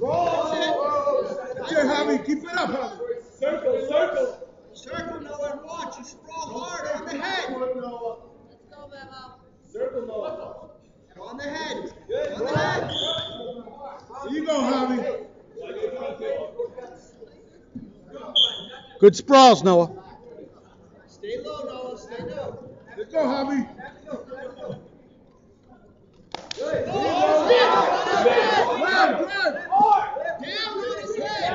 That's it, Javi. Keep it up, Javi. Circle, circle. Circle, Noah, and watch. You sprawl hard on the head. Circle, Noah. On the head. Good. On the head. There you go, Javi. Good sprawls, Noah. Stay low, Noah. Stay low. Let's go, Javi. Good. Grab, grab. Down on his head.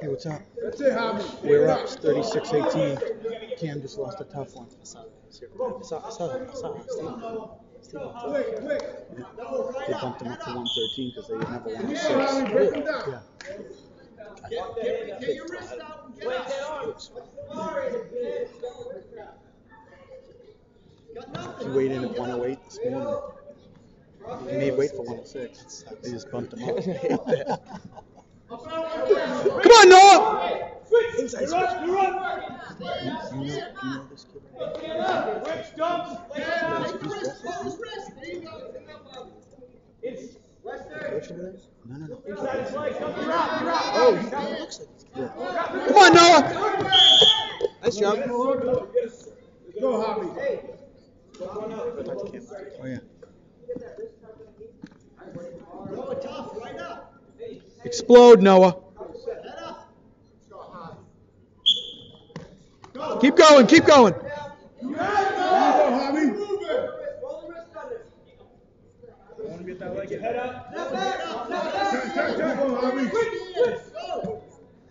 Hey, what's up? That's it, Javi. We're up 36-18. Cam just lost a tough one. I saw, I saw, I saw, I saw Steve. Steve. Quick. They bumped him up to 113 because they Javi. Break him down. Yeah. Get. He weighed in at 108 this morning. He made weight for 106. They just bumped him up. Come on, Noah! Inside You're up, you're. You know, you know this kid? Switch, jump. Yeah, take your wrist. You. It's? No, no, no. inside his leg. Come, you're up, you're up. Oh, he kind looks like he's yeah. Come on, Noah! Nice job. Let's go, Javi. Oh, yeah. Noah, tough. Right up. Explode, Noah. Head up. Keep going, keep going. There you go, Javi. Head up. Turn, turn, turn. Go, Javi. Go.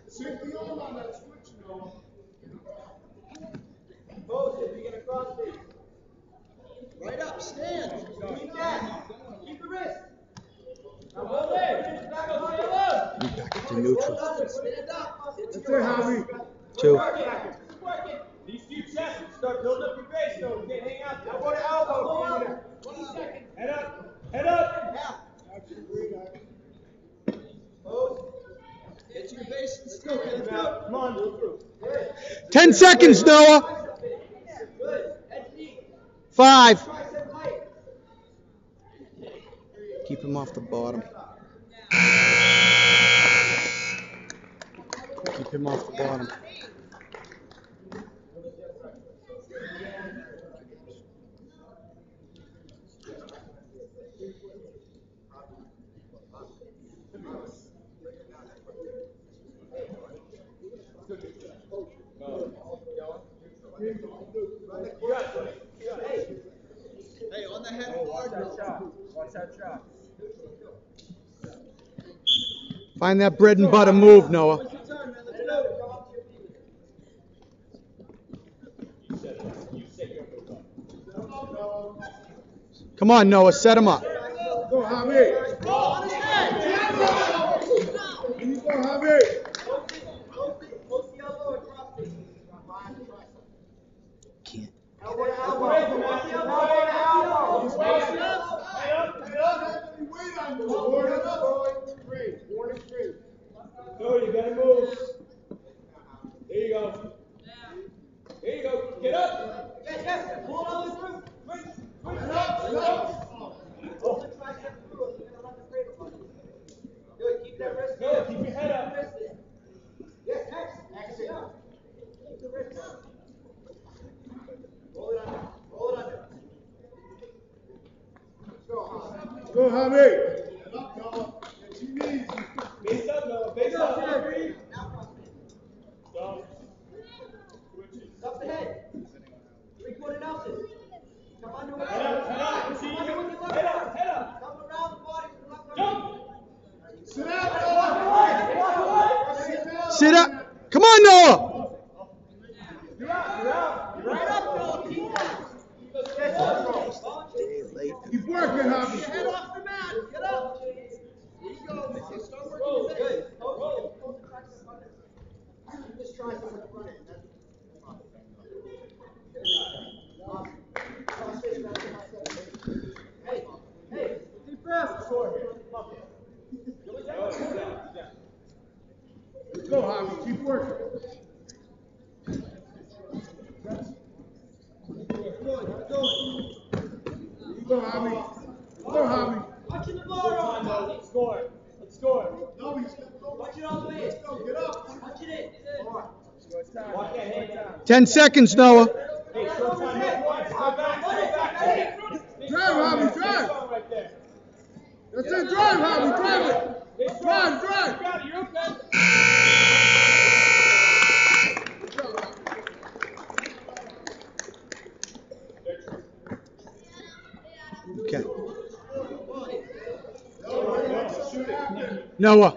Safety arm on that switch, Noah. Right up. Stand. Keep that. Keep the wrist. Move back to neutral. That's it, Javi. Two. 10 seconds, Noah. Five. Keep him off the bottom. Keep him off the bottom. Hey, on the head guard. Noah. Watch that shot. Find that bread and butter move, Noah. What's your turn, man? Let's go. Come on, Noah, set him up. Go, Javi. On his head. There you go, Javi. Can't. On you. Gotta move. There you go. There you go. Get up. The the. Get your knees. Face up, Noah. Face up. Go. Up the head. Three quarter Nelson. Come under with Head up. Head up. See Come under with you. your left Head arm. up. Head up. Come around the body with the left arm. Jump. Sit down, Noah. Sit. Up. Come on, Noah. Go, Javi. Keep working. Go, Javi. Go, Javi. Watch the ball. Let's score. Let's score. No, he's Watch it all the way. Let's go. Get up. Watch it. Watch that hand. Ten seconds, Noah. Hey, short time. Drive back. Drive back. Drive, Javi. Drive. That's it. Drive, Javi. Drive it. Drive, drive. You're okay. Okay. Noah.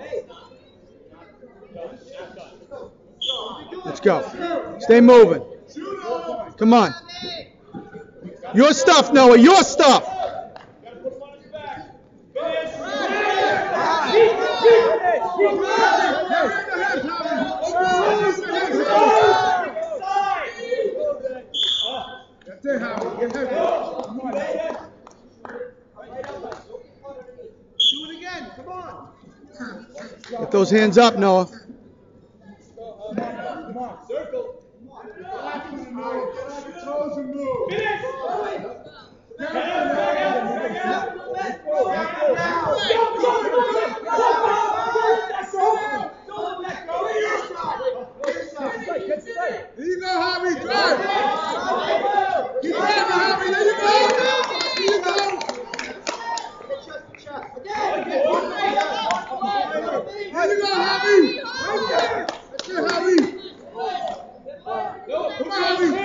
Let's go. Stay moving. Come on. Your stuff, Noah. Your stuff. Get heavy. Get heavy. Get those hands up, Noah. Circle. Come on.